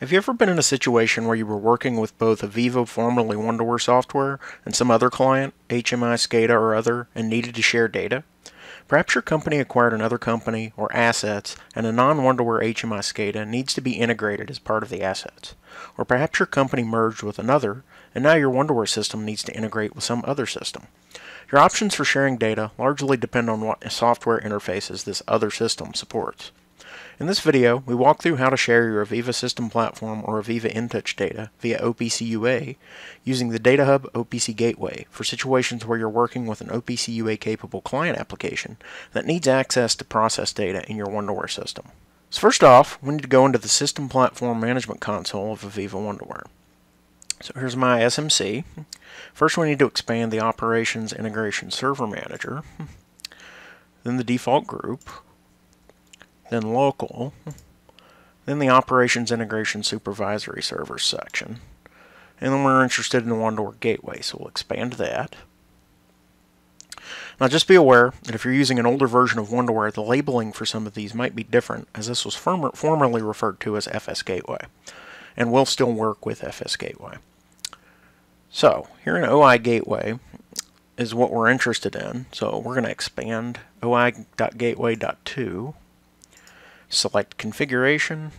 Have you ever been in a situation where you were working with both AVEVA, formerly Wonderware software, and some other client, HMI, SCADA, or other, and needed to share data? Perhaps your company acquired another company or assets, and a non-Wonderware HMI SCADA needs to be integrated as part of the assets. Or perhaps your company merged with another, and now your Wonderware system needs to integrate with some other system. Your options for sharing data largely depend on what software interfaces this other system supports. In this video, we walk through how to share your AVEVA system platform or AVEVA InTouch data via OPC UA using the DataHub OPC Gateway for situations where you're working with an OPC UA capable client application that needs access to process data in your Wonderware system. So first off, we need to go into the System Platform Management Console of AVEVA Wonderware. So here's my SMC. First we need to expand the Operations Integration Server Manager, then the default group, then local, then the operations integration supervisory servers section. And then we're interested in the Wonderware gateway, so we'll expand that. Now just be aware that if you're using an older version of Wonderware, the labeling for some of these might be different, as this was former, formerly referred to as FS Gateway, and will still work with FS Gateway. So, here in OI Gateway is what we're interested in, so we're going to expand oi.gateway.2 select configuration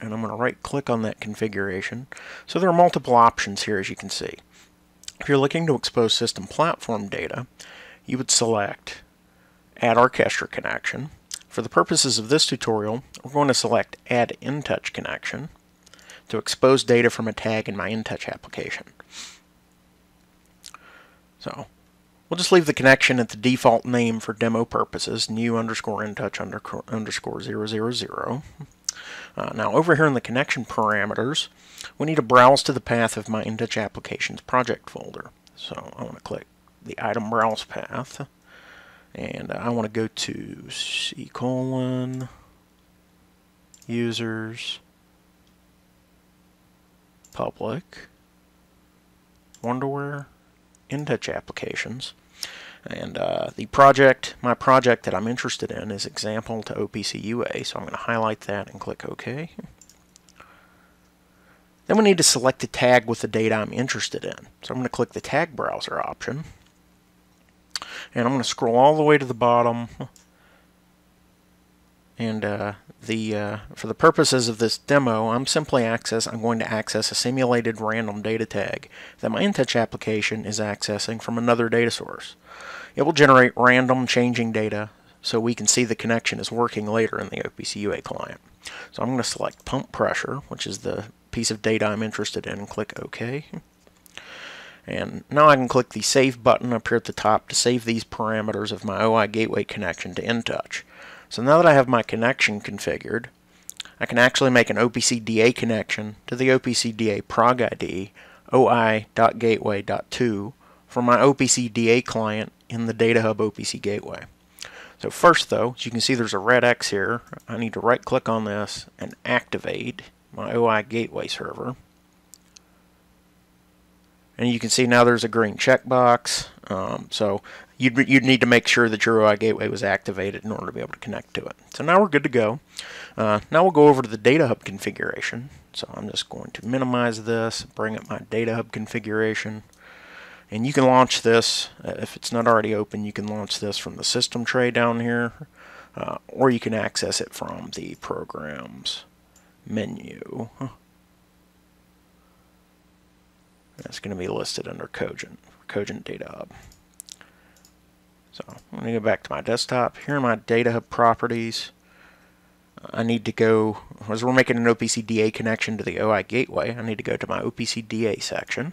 and I'm going to right click on that configuration. So there are multiple options here as you can see. If you're looking to expose system platform data, you would select Add ArchestrA Connection. For the purposes of this tutorial, we're going to select Add InTouch Connection to expose data from a tag in my InTouch application. So We'll just leave the connection at the default name for demo purposes, new underscore intouch underscore 000. Uh, now over here in the connection parameters, we need to browse to the path of my InTouch Applications project folder. So I want to click the item browse path, and I want to go to C colon users public Wonderware InTouch applications. And uh, the project, my project that I'm interested in is example to OPC UA, so I'm going to highlight that and click OK. Then we need to select the tag with the data I'm interested in. So I'm going to click the tag browser option. And I'm going to scroll all the way to the bottom and uh, the uh, for the purposes of this demo, I'm simply access. I'm going to access a simulated random data tag that my InTouch application is accessing from another data source. It will generate random changing data so we can see the connection is working later in the OPC UA client. So I'm going to select pump pressure, which is the piece of data I'm interested in, and click OK. And now I can click the Save button up here at the top to save these parameters of my OI gateway connection to InTouch. So now that I have my connection configured, I can actually make an OPC-DA connection to the OPC-DA prog ID oi.gateway.2 for my OPC-DA client in the DataHub OPC Gateway. So first though, as you can see there's a red X here. I need to right click on this and activate my OI Gateway server. And you can see now there's a green checkbox. Um, so you'd, you'd need to make sure that your OI gateway was activated in order to be able to connect to it. So now we're good to go. Uh, now we'll go over to the Data Hub configuration. So I'm just going to minimize this, bring up my Data Hub configuration. And you can launch this, uh, if it's not already open, you can launch this from the system tray down here, uh, or you can access it from the programs menu. That's going to be listed under Cogent, Cogent Data Hub. So I'm going to go back to my desktop. Here are my Data Hub properties. I need to go, as we're making an OPC-DA connection to the OI gateway, I need to go to my OPC-DA section.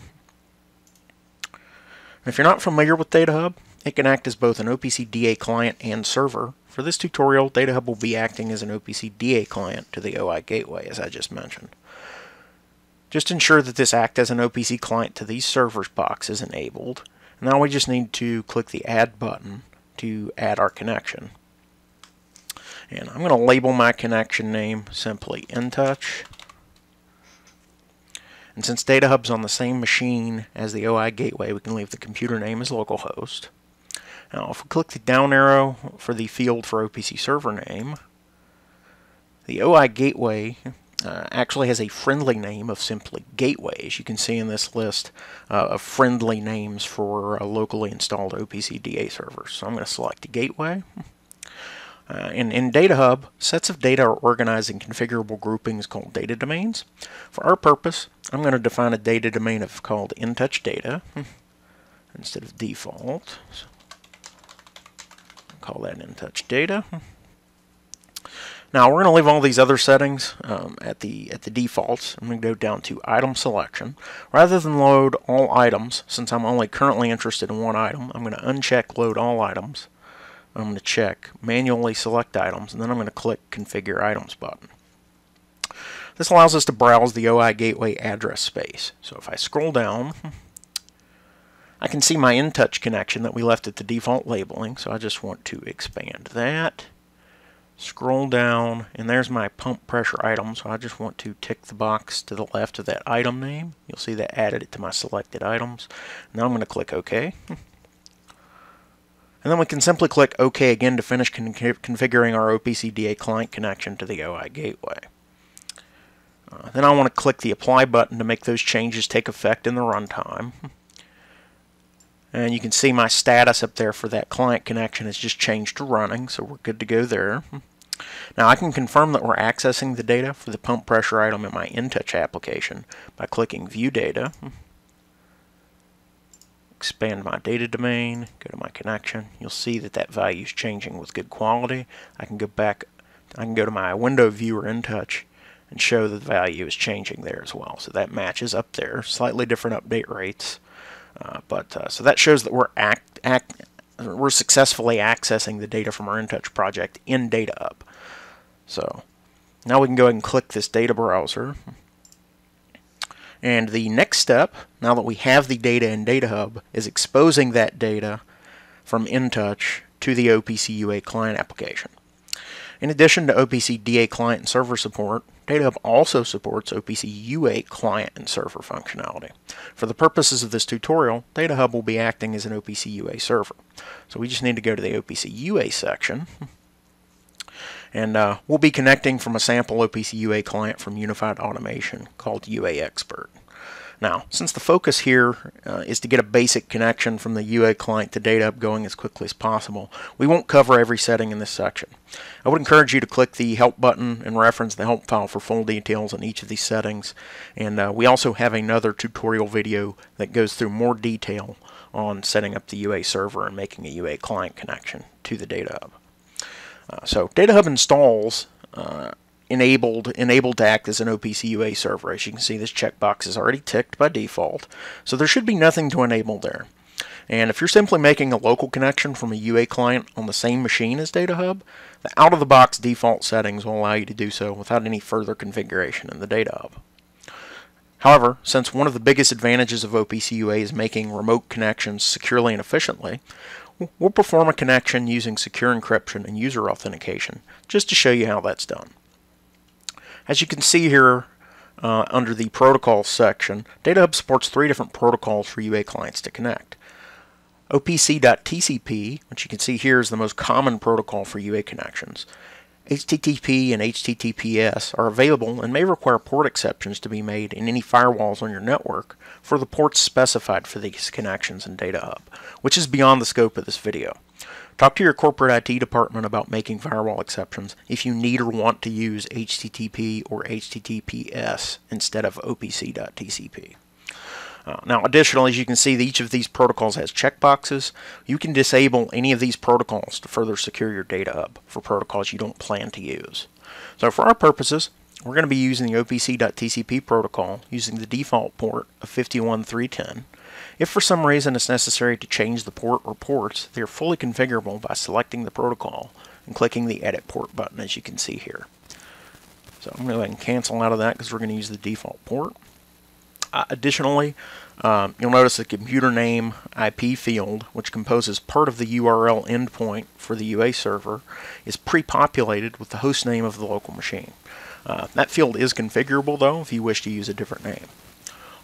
If you're not familiar with Data Hub, it can act as both an OPC-DA client and server. For this tutorial, Data Hub will be acting as an OPC-DA client to the OI gateway, as I just mentioned. Just ensure that this act as an OPC client to these servers box is enabled, now we just need to click the add button to add our connection. And I'm going to label my connection name simply InTouch. And since DataHub's on the same machine as the OI gateway, we can leave the computer name as localhost. Now if we click the down arrow for the field for OPC server name, the OI gateway uh, actually has a friendly name of simply Gateway, as you can see in this list uh, of friendly names for uh, locally installed OPC DA servers. So I'm going to select Gateway. Uh, in, in Data Hub, sets of data are organized in configurable groupings called data domains. For our purpose, I'm going to define a data domain of called InTouch data instead of default. So call that InTouch data. Now we're going to leave all these other settings um, at the at the defaults. I'm going to go down to item selection. Rather than load all items, since I'm only currently interested in one item, I'm going to uncheck load all items. I'm going to check manually select items, and then I'm going to click configure items button. This allows us to browse the OI gateway address space. So if I scroll down, I can see my InTouch connection that we left at the default labeling, so I just want to expand that scroll down and there's my pump pressure item. So I just want to tick the box to the left of that item name. You'll see that added it to my selected items. Now I'm going to click OK. And then we can simply click OK again to finish con configuring our OPCDA client connection to the OI gateway. Uh, then I want to click the apply button to make those changes take effect in the runtime. And you can see my status up there for that client connection has just changed to running, so we're good to go there. Now I can confirm that we're accessing the data for the pump pressure item in my InTouch application by clicking View Data, expand my data domain, go to my connection. You'll see that that value is changing with good quality. I can go back, I can go to my window viewer InTouch and show that the value is changing there as well. So that matches up there, slightly different update rates. Uh, but uh, so that shows that we're act, act we're successfully accessing the data from our InTouch project in Data Hub. So now we can go ahead and click this data browser. And the next step, now that we have the data in Data Hub, is exposing that data from InTouch to the OPC UA client application. In addition to OPC DA client and server support, DataHub also supports OPC UA client and server functionality. For the purposes of this tutorial, DataHub will be acting as an OPC UA server. So we just need to go to the OPC UA section, and uh, we'll be connecting from a sample OPC UA client from Unified Automation called UA Expert. Now, since the focus here uh, is to get a basic connection from the UA client to DataHub going as quickly as possible, we won't cover every setting in this section. I would encourage you to click the Help button and reference the Help file for full details on each of these settings. And uh, we also have another tutorial video that goes through more detail on setting up the UA server and making a UA client connection to the data DataHub. Uh, so DataHub installs uh, enabled enabled to act as an OPC UA server. As you can see, this checkbox is already ticked by default, so there should be nothing to enable there. And if you're simply making a local connection from a UA client on the same machine as DataHub, the out-of-the-box default settings will allow you to do so without any further configuration in the DataHub. However, since one of the biggest advantages of OPC UA is making remote connections securely and efficiently, we'll perform a connection using secure encryption and user authentication, just to show you how that's done. As you can see here uh, under the protocol section, DataHub supports three different protocols for UA clients to connect. OPC.TCP, which you can see here is the most common protocol for UA connections. HTTP and HTTPS are available and may require port exceptions to be made in any firewalls on your network for the ports specified for these connections in DataHub, which is beyond the scope of this video. Talk to your corporate IT department about making firewall exceptions if you need or want to use HTTP or HTTPS instead of OPC.TCP. Uh, now, additionally, as you can see, each of these protocols has checkboxes. You can disable any of these protocols to further secure your data up for protocols you don't plan to use. So for our purposes, we're going to be using the OPC.TCP protocol using the default port of 51310 if for some reason it's necessary to change the port or ports, they are fully configurable by selecting the protocol and clicking the Edit Port button as you can see here. So I'm going to go ahead and cancel out of that because we're going to use the default port. Uh, additionally, um, you'll notice the computer name IP field, which composes part of the URL endpoint for the UA server, is pre-populated with the host name of the local machine. Uh, that field is configurable though if you wish to use a different name.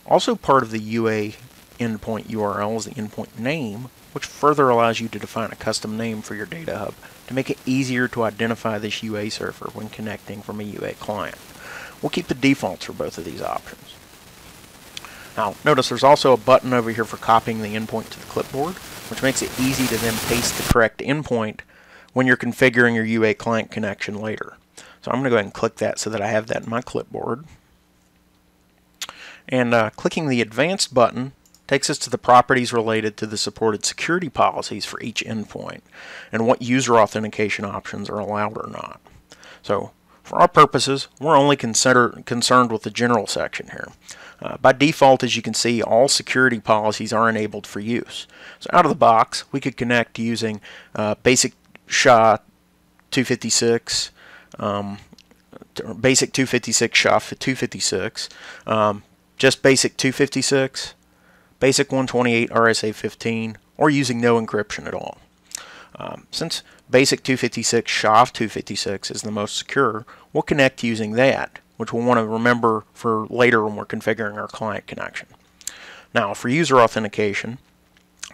Also part of the UA endpoint URL is the endpoint name, which further allows you to define a custom name for your data hub to make it easier to identify this UA server when connecting from a UA client. we'll keep the defaults for both of these options. Now, notice there's also a button over here for copying the endpoint to the clipboard, which makes it easy to then paste the correct endpoint when you're configuring your UA client connection later. So I'm going to go ahead and click that so that I have that in my clipboard. And uh, clicking the Advanced button takes us to the properties related to the supported security policies for each endpoint and what user authentication options are allowed or not. So for our purposes, we're only consider, concerned with the general section here. Uh, by default, as you can see, all security policies are enabled for use. So out of the box, we could connect using uh, basic SHA 256, um, basic 256 SHA 256, um, just basic 256, basic 128 RSA 15, or using no encryption at all. Um, since basic 256 SHA 256 is the most secure, we'll connect using that, which we'll want to remember for later when we're configuring our client connection. Now, for user authentication,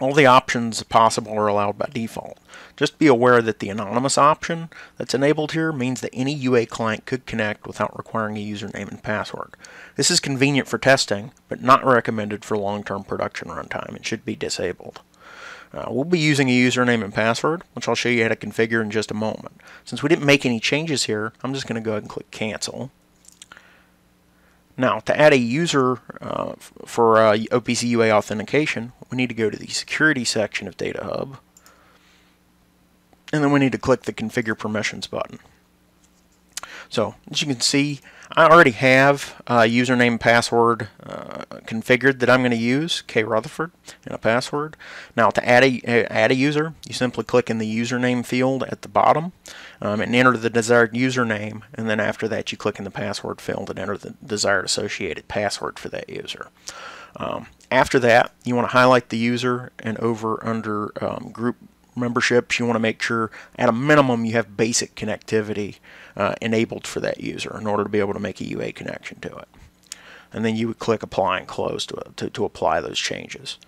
all the options possible are allowed by default. Just be aware that the anonymous option that's enabled here means that any UA client could connect without requiring a username and password. This is convenient for testing, but not recommended for long-term production runtime and should be disabled. Uh, we'll be using a username and password, which I'll show you how to configure in just a moment. Since we didn't make any changes here, I'm just going to go ahead and click cancel. Now, to add a user uh, for uh, OPC UA authentication, we need to go to the security section of Data Hub, and then we need to click the configure permissions button. So, as you can see, I already have a username and password uh, configured that I'm going to use, K Rutherford, and a password. Now to add a, add a user, you simply click in the username field at the bottom um, and enter the desired username, and then after that you click in the password field and enter the desired associated password for that user. Um, after that, you want to highlight the user and over under um, group memberships, you want to make sure at a minimum you have basic connectivity uh, enabled for that user in order to be able to make a UA connection to it. And then you would click apply and close to, to, to apply those changes.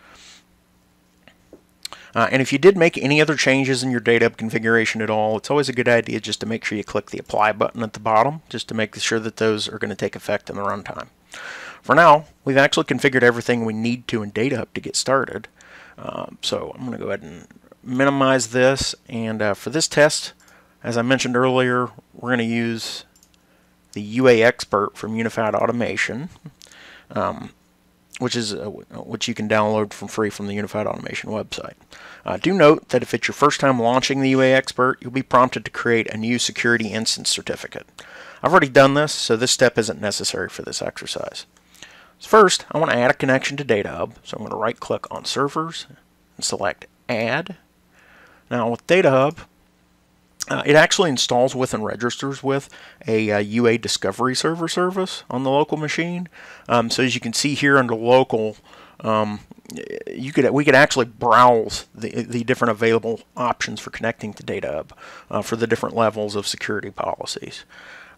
Uh, and if you did make any other changes in your data configuration at all, it's always a good idea just to make sure you click the apply button at the bottom just to make sure that those are going to take effect in the runtime. For now, we've actually configured everything we need to in Data Hub to get started. Um, so I'm going to go ahead and minimize this and uh, for this test as I mentioned earlier, we're going to use the UA Expert from Unified Automation, um, which is uh, which you can download for free from the Unified Automation website. Uh, do note that if it's your first time launching the UA Expert, you'll be prompted to create a new security instance certificate. I've already done this, so this step isn't necessary for this exercise. So first, I want to add a connection to Data Hub, so I'm going to right-click on Servers and select Add. Now with Data Hub, uh, it actually installs with and registers with a uh, UA Discovery Server service on the local machine. Um, so as you can see here under local, um, you could we could actually browse the the different available options for connecting to DataHub uh, for the different levels of security policies.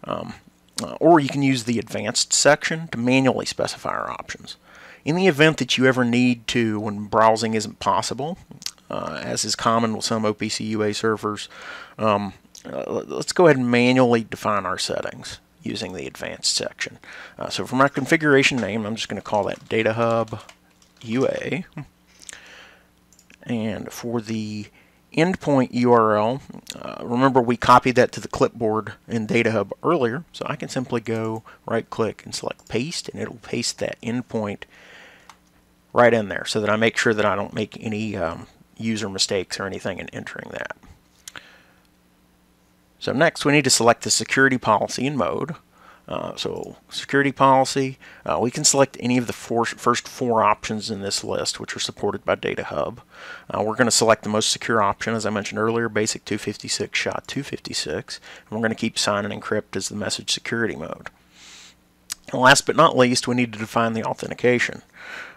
Um, uh, or you can use the advanced section to manually specify our options. In the event that you ever need to, when browsing isn't possible, uh, as is common with some OPC UA servers, um, uh, let's go ahead and manually define our settings using the advanced section. Uh, so for my configuration name, I'm just going to call that Data Hub UA. And for the endpoint URL, uh, remember we copied that to the clipboard in Data Hub earlier, so I can simply go right click and select paste and it'll paste that endpoint right in there so that I make sure that I don't make any um, user mistakes or anything in entering that. So next we need to select the security policy and mode. Uh, so security policy, uh, we can select any of the four, first four options in this list which are supported by Data Hub. Uh, we're going to select the most secure option as I mentioned earlier, basic 256 SHA 256 and we're going to keep sign and encrypt as the message security mode. And last but not least, we need to define the authentication.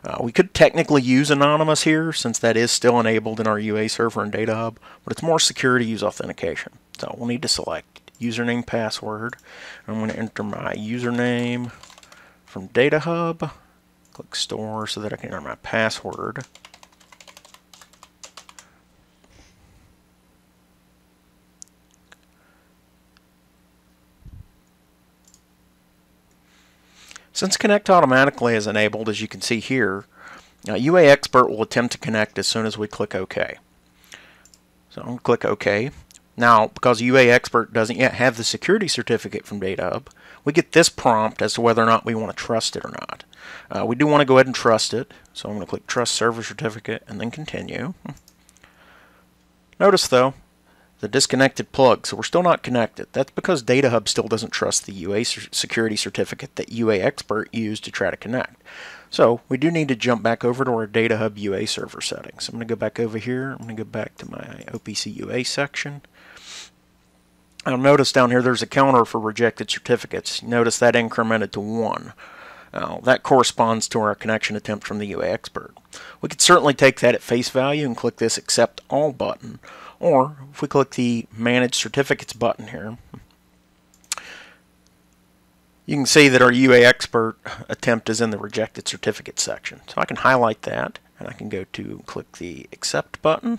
Uh, we could technically use anonymous here since that is still enabled in our UA server and Data Hub, but it's more secure to use authentication. So we'll need to select username password. I'm going to enter my username from Data Hub. Click store so that I can enter my password. Since Connect Automatically is enabled, as you can see here, uh, UA Expert will attempt to connect as soon as we click OK. So I'm going to click OK. Now, because UA Expert doesn't yet have the security certificate from DataHub, we get this prompt as to whether or not we want to trust it or not. Uh, we do want to go ahead and trust it, so I'm going to click Trust Server Certificate and then Continue. Notice though, the disconnected plug, so we're still not connected. That's because DataHub still doesn't trust the UA security certificate that UA Expert used to try to connect. So we do need to jump back over to our DataHub UA server settings. I'm going to go back over here. I'm going to go back to my OPC UA section. I'll notice down here there's a counter for rejected certificates. Notice that incremented to 1. Now, that corresponds to our connection attempt from the UA expert. We could certainly take that at face value and click this Accept All button, or if we click the Manage Certificates button here, you can see that our UA expert attempt is in the Rejected Certificate section. So I can highlight that, and I can go to click the Accept button.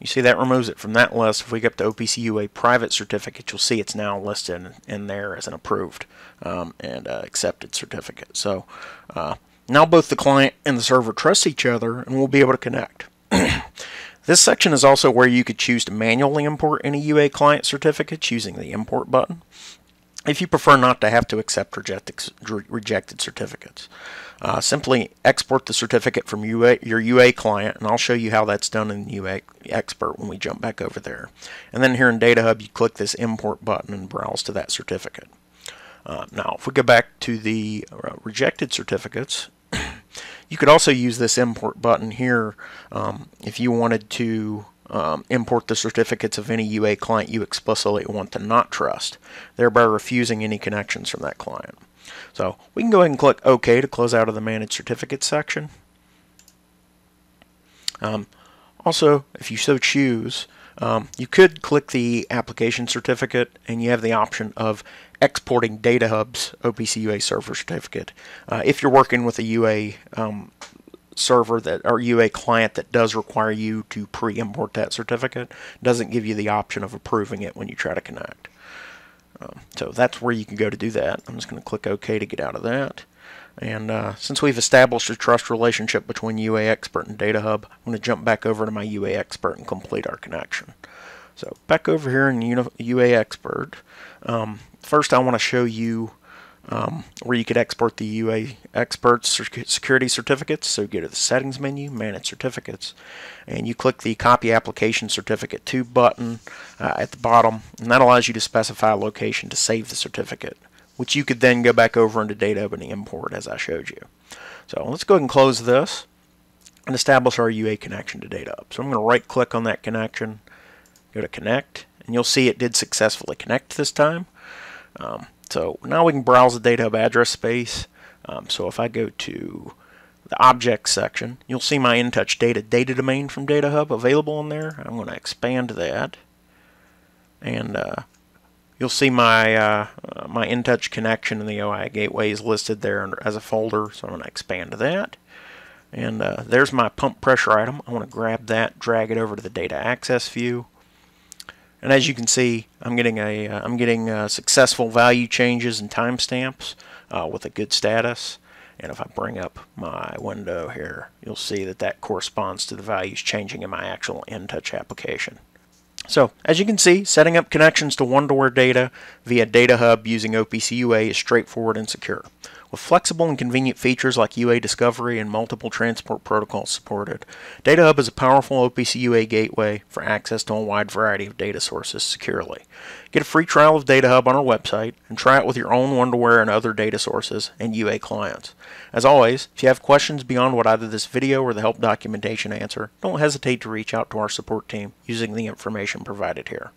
You see that removes it from that list. If we go up to OPC UA private certificate, you'll see it's now listed in there as an approved um, and uh, accepted certificate. So uh, now both the client and the server trust each other and we'll be able to connect. this section is also where you could choose to manually import any UA client certificates using the import button if you prefer not to have to accept rejected, certificates. Uh, simply export the certificate from UA, your UA client, and I'll show you how that's done in UA Expert when we jump back over there. And then here in Data Hub, you click this import button and browse to that certificate. Uh, now, if we go back to the uh, rejected certificates, you could also use this import button here um, if you wanted to um, import the certificates of any UA client you explicitly want to not trust, thereby refusing any connections from that client. So we can go ahead and click OK to close out of the Manage Certificates section. Um, also, if you so choose, um, you could click the application certificate and you have the option of exporting DataHub's OPC UA server certificate. Uh, if you're working with a UA um, server that or UA client that does require you to pre-import that certificate, doesn't give you the option of approving it when you try to connect. Um, so that's where you can go to do that. I'm just going to click OK to get out of that. And uh, since we've established a trust relationship between UA Expert and DataHub, I'm going to jump back over to my UA Expert and complete our connection. So back over here in UA Expert, um, first I want to show you um, where you could export the UA Expert security certificates. So go to the Settings menu, Manage Certificates, and you click the Copy Application Certificate to button uh, at the bottom, and that allows you to specify a location to save the certificate, which you could then go back over into DataHub and import as I showed you. So let's go ahead and close this and establish our UA connection to DataHub. So I'm going to right click on that connection, go to Connect, and you'll see it did successfully connect this time. Um, so now we can browse the DataHub address space. Um, so if I go to the objects section, you'll see my InTouch data data domain from DataHub available in there. I'm going to expand that. And uh, you'll see my uh, my InTouch connection and the OI gateway is listed there as a folder. So I'm going to expand that. And uh, there's my pump pressure item. I want to grab that, drag it over to the data access view. And as you can see, I'm getting a uh, getting uh, successful value changes and timestamps uh, with a good status. And if I bring up my window here, you'll see that that corresponds to the values changing in my actual InTouch application. So, as you can see, setting up connections to Wonderware data via DataHub using OPC UA is straightforward and secure. With flexible and convenient features like UA discovery and multiple transport protocols supported, DataHub is a powerful OPC UA gateway for access to a wide variety of data sources securely. Get a free trial of DataHub on our website and try it with your own Wonderware and other data sources and UA clients. As always, if you have questions beyond what either this video or the help documentation answer, don't hesitate to reach out to our support team using the information provided here.